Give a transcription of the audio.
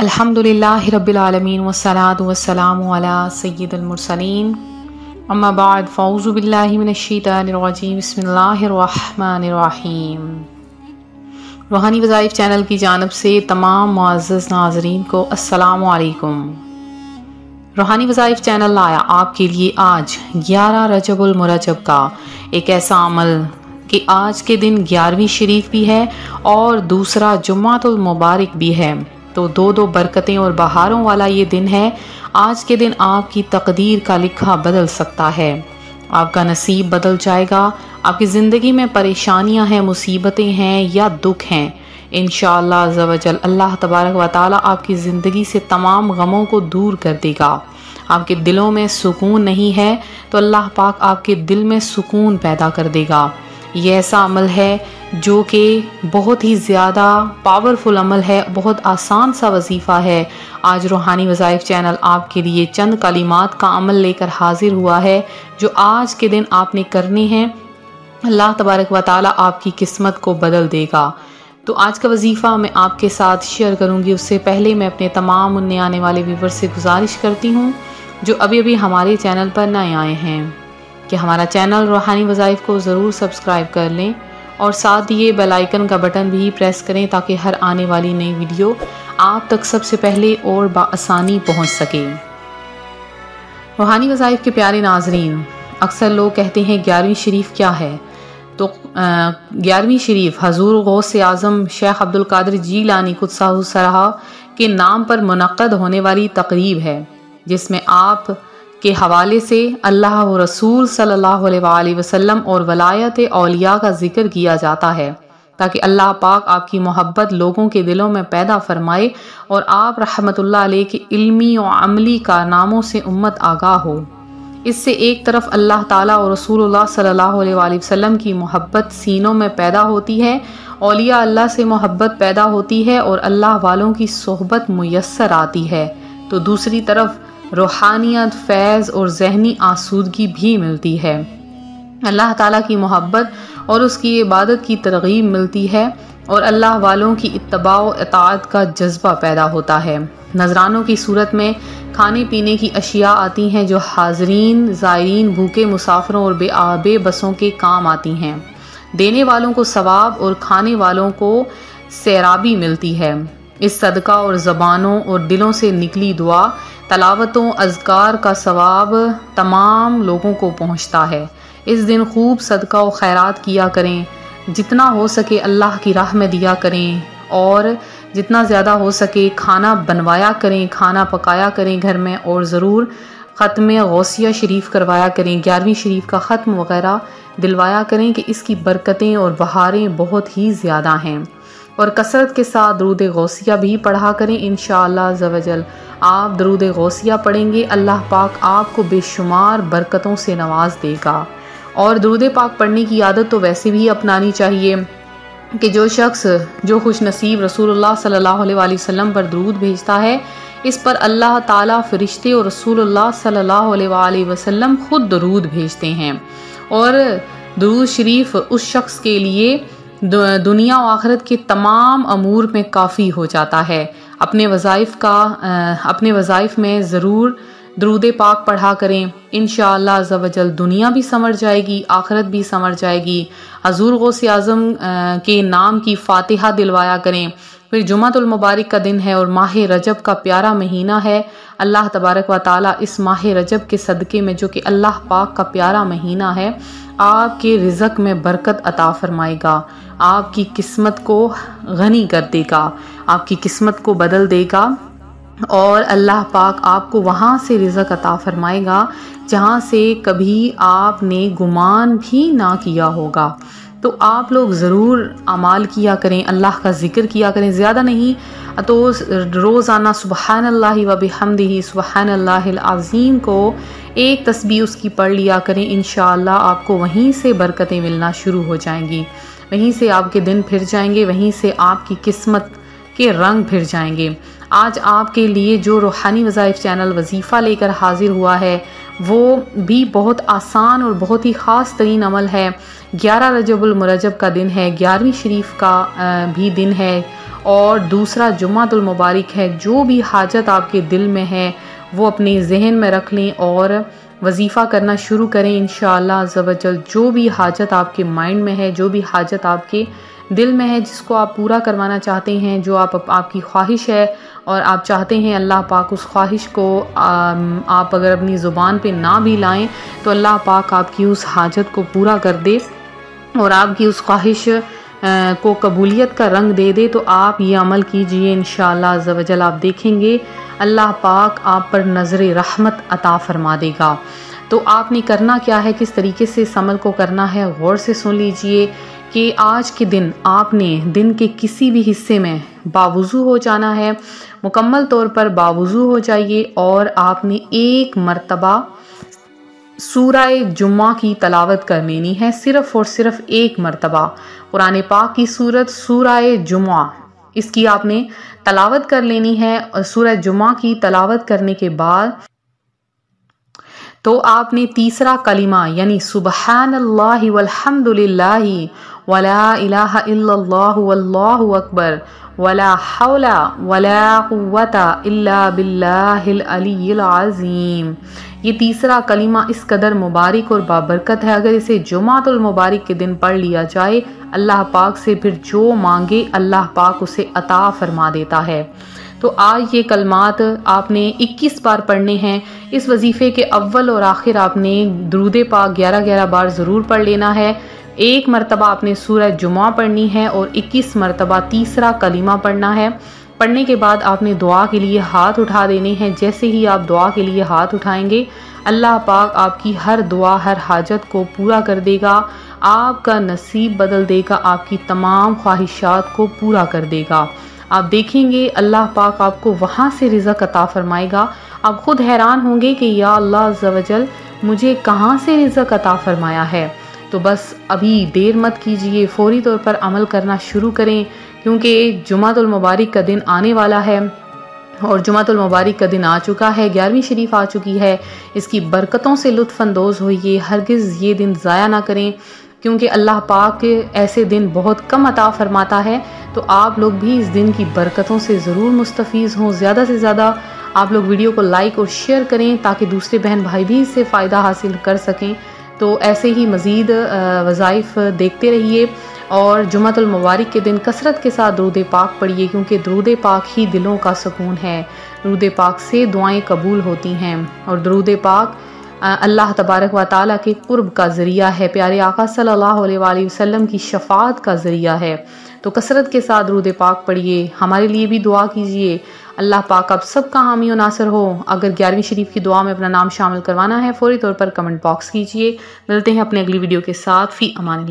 अल्हम्दुलिल्लाह रब्बिल वसलात वसलाम अला सय्यिदुल अम्मा बाद फ़ौज़ु बिल्लाहि मिनश्शैतानिर्रजीम बिस्मिल्लाहिर्रहमानिर्रहीम रूहानी वज़ाइफ चैनल की जानब से तमाम मुआज़ नाजरीन को अस्सलाम वालेकुम रूहानी वज़ाइफ चैनल लाया आपके लिए आज 11 रजबुल मुरजब का एक ऐसा अमल कि आज के दिन ग्यारहवीं शरीफ भी है और दूसरा जुम्मातुल मुबारक भी है तो दो दो बरकतें और बहारों वाला ये दिन है। आज के दिन आपकी तकदीर का लिखा बदल सकता है। आपका नसीब बदल जाएगा। आपकी ज़िंदगी में परेशानियाँ हैं, मुसीबतें हैं या दुख हैं। इन शवजल अल्लाह तबारक व ताली आपकी ज़िंदगी से तमाम गमों को दूर कर देगा। आपके दिलों में सुकून नहीं है तो अल्लाह पाक आपके दिल में सुकून पैदा कर देगा। ये ऐसा अमल है जो कि बहुत ही ज़्यादा पावरफुल अमल है, बहुत आसान सा वजीफ़ा है। आज रूहानी वज़ाइफ चैनल आपके लिए चंद कलिमात का अमल लेकर हाजिर हुआ है, जो आज के दिन आपने करने हैं। अल्लाह तबारक व आपकी किस्मत को बदल देगा। तो आज का वजीफ़ा मैं आपके साथ शेयर करूँगी। उससे पहले मैं अपने तमाम उनने आने वाले व्यूवर से गुजारिश करती हूँ, जो अभी अभी हमारे चैनल पर नए आए हैं, कि हमारा चैनल रूहानी वज़ाइफ को ज़रूर सब्सक्राइब कर लें। और साथ ये बेल आइकन का बटन भी प्रेस करें ताकि हर आने वाली नई वीडियो आप तक सबसे पहले और बसानी पहुँच सके। रूहानी वज़ाइफ के प्यारे नाजरीन, अक्सर लोग कहते हैं ग्यारहवीं शरीफ क्या है? तो ग्यारहवीं शरीफ हजूर गौस आज़म शेख अब्दुल जी लानी कुत्साह के नाम पर मुनद होने वाली तकरीब है, जिसमें आप के हवाले से अल्लाह रसूल सल्लल्लाहु अलैहि वसल्लम और वलायत औलिया का ज़िक्र किया जाता है, ताकि अल्लाह पाक आपकी मोहब्बत लोगों के दिलों में पैदा फरमाए और आप रहमतुल्लाह अलैह के इल्मी और अमली कारनामों से उम्मत आगाह हो। इससे एक तरफ़ अल्लाह ताला और रसूलुल्लाह सल्लल्लाहु अलैहि वसल्लम की मोहब्बत सीनों में पैदा होती है, औलिया अल्लाह से मोहब्बत पैदा होती है और अल्लाह वालों की सोहबत मुयसर आती है। तो दूसरी तरफ़ रूहानियत, फैज़ और जहनी आसूदगी भी मिलती है। अल्लाह ताला की मोहब्बत और उसकी इबादत की तरगीब मिलती है और अल्लाह वालों की इतबा अतात का जज्बा पैदा होता है। नजरानों की सूरत में खाने पीने की अशिया आती हैं जो हाजरीन, ज़ायरीन, भूखे मुसाफरों और बेआबे बसों के काम आती हैं। देने वालों को सवाब और खाने वालों को सैराबी मिलती है। इस सदका और ज़बानों और दिलों से निकली दुआ, तलावतों अजकार का सवाब तमाम लोगों को पहुँचता है। इस दिन खूब सदका व खैरात किया करें। जितना हो सके अल्लाह की राह में दिया करें और जितना ज़्यादा हो सके खाना बनवाया करें, खाना पकाया करें घर में और ज़रूर ख़त्म गौसिया शरीफ करवाया करें, ग्यारहवीं शरीफ का ख़त्म वगैरह दिलवाया करें कि इसकी बरकतें और बहारें बहुत ही ज़्यादा हैं। और कसरत के साथ दरूद गौसिया भी पढ़ा करें इन शवजल आप दरूद गौसिया पढ़ेंगे, अल्लाह पाक आपको बेशुमार बरकतों से नवाज़ देगा। और दरूद पाक पढ़ने की आदत तो वैसे भी अपनानी चाहिए कि जो शख्स, जो खुश नसीब रसूलुल्लाह सल्लल्लाहु अलैहि वसल्लम पर दरूद भेजता है, इस पर अल्लाह ताला फरिश्ते और रसूलुल्लाह सल्लल्लाहु अलैहि वसल्लम खुद दरूद भेजते हैं। और दरूद शरीफ उस शख्स के लिए दुनिया और आखरत के तमाम अमूर में काफ़ी हो जाता है। अपने वज़ाइफ का अपने वज़ाइफ में ज़रूर दरूद पाक पढ़ा करें। इन शवजल दुनिया भी समर जाएगी, आखरत भी समर जाएगी। हजूर गौस आज़म के नाम की फ़ातिहा दिलवाया करें। फिर जुमातुल मुबारक का दिन है और माह रजब का प्यारा महीना है। अल्लाह तबारक व ताली इस माह रजब के सदक़े में, जो कि अल्लाह पाक का प्यारा महीना है, आपके रिज़क में बरकत अता फरमाएगा। आपकी किस्मत को गनी कर देगा, आपकी किस्मत को बदल देगा और अल्लाह पाक आपको वहाँ से रिज़क अता फरमाएगा, जहाँ से कभी आपने गुमान भी ना किया होगा। तो आप लोग ज़रूर अमाल किया करें, अल्लाह का ज़िक्र किया करें, ज़्यादा नहीं तो रोज़ाना सुबहान अल्लाह व बिहमदी सुबहान अज़ीम को एक तस्बी उसकी पढ़ लिया करें इन आपको वहीं से बरकतें मिलना शुरू हो जाएँगी। वहीं से आपके दिन फिर जाएँगे, वहीं से आपकी किस्मत के रंग फिर जाएँगे। आज आपके लिए जो रूहानी वज़ाइफ चैनल वजीफ़ा लेकर हाजिर हुआ है, वो भी बहुत आसान और बहुत ही ख़ास तरीन अमल है। ग्यारह रजबुल मुरजब का दिन है, ग्यारहवीं शरीफ का भी दिन है और दूसरा जुम्मातुल मुबारक है। जो भी हाजत आपके दिल में है, वो अपने जहन में रख लें और वजीफ़ा करना शुरू करें इन शवजल जो भी हाजत आपके माइंड में है, जो भी हाजत आपके दिल में है, जिसको आप पूरा करवाना चाहते हैं, जो आप आपकी ख्वाहिश है, और आप चाहते हैं अल्लाह पाक उस ख्वाहिश को आप अगर अपनी ज़ुबान पे ना भी लाएँ तो अल्लाह पाक आपकी उस हाजत को पूरा कर दे और आपकी उस ख्वाहिश को कबूलियत का रंग दे दे तो आप ये अमल कीजिए इन शवजल आप देखेंगे अल्लाह पाक आप पर नज़र रहमत अता फरमा देगा तो आपने करना क्या है? किस तरीके से इस अमल को करना है? गौर से सुन लीजिए कि आज के दिन आपने दिन के किसी भी हिस्से में बावजू हो जाना है। मुकम्मल तौर पर बावजू हो जाइए और आपने एक मर्तबा सूरह जुम्मा की तलावत कर लेनी है। सिर्फ़ और सिर्फ़ एक मरतबा। कुरान पाक की सूरत सूरह जुम्मा इसकी आपने तलावत कर लेनी है और सूरह जुम्मा की तलावत करने के बाद तो आपने तीसरा कलिमा, यानी सुबहान वलहमदुलिल्लाहि वला इलाहा इल्लल्लाहु वल्लाहु अकबर, वला हौला वला कुव्वता इल्ला बिल्लाहिल अजीम। ये तीसरा कलीमा इस कदर मुबारक और बाबरकत है। अगर इसे जुमातुल मुबारक के दिन पढ़ लिया जाए, अल्लाह पाक से फिर जो मांगे, अल्लाह पाक उसे अता फरमा देता है। तो आज ये कलमात आपने 21 बार पढ़ने हैं। इस वजीफ़े के अव्वल और आखिर आपने दरूद पाक 11 11 बार ज़रूर पढ़ लेना है। एक मरतबा आपने सूरज जुमा पढ़नी है और 21 मरतबा तीसरा कलीमा पढ़ना है। पढ़ने के बाद आपने दुआ के लिए हाथ उठा देने हैं। जैसे ही आप दुआ के लिए हाथ उठाएँगे, अल्लाह पाक आपकी हर दुआ, हर हाजत को पूरा कर देगा। आपका नसीब बदल देगा, आपकी तमाम ख्वाहिशात को पूरा कर देगा। आप देखेंगे, अल्लाह पाक आपको वहाँ से रिज़क अता फरमाएगा। आप खुद हैरान होंगे कि या अल्लाह जवजल मुझे कहाँ से रिज़क अता फरमाया है? तो बस अभी देर मत कीजिए, फौरी तौर पर अमल करना शुरू करें, क्योंकि जुमातुल मुबारक का दिन आने वाला है और जुमातुल मुबारक का दिन आ चुका है, ग्यारहवीं शरीफ आ चुकी है। इसकी बरकतों से लुत्फ़अंदोज़ होइए, हरगिज़ ये दिन ज़ाया ना करें, क्योंकि अल्लाह पाक ऐसे दिन बहुत कम अता फरमाता है। तो आप लोग भी इस दिन की बरकतों से ज़रूर मुस्तफ़ हों, ज़्यादा से ज़्यादा आप लोग वीडियो को लाइक और शेयर करें, ताकि दूसरे बहन भाई भी इससे फ़ायदा हासिल कर सकें। तो ऐसे ही मज़ीद वज़ाइफ देखते रहिए और जुमतुल मुबारक के दिन कसरत के साथ दरूद पाक पढ़िए, क्योंकि दरूद पाक ही दिलों का सुकून है। दरूद पाक से दुआएँ कबूल होती हैं और दरूद पाक अल्लाह तबारक व ताली के कुर्ब का ज़रिया है। प्यारे आका सल्लल्लाहु अलैहि वसल्लम की शफात का ज़रिया है। तो कसरत के साथ दरूद पाक पढ़िए। हमारे लिए भी दुआ कीजिए। अल्लाह पाक, अब सबका हामी नासर हो। अगर ग्यारहवीं शरीफ की दुआ में अपना नाम शामिल करवाना है, फौरी तौर पर कमेंट बॉक्स कीजिए। मिलते हैं अपने अगली वीडियो के साथ। फ़ी अमान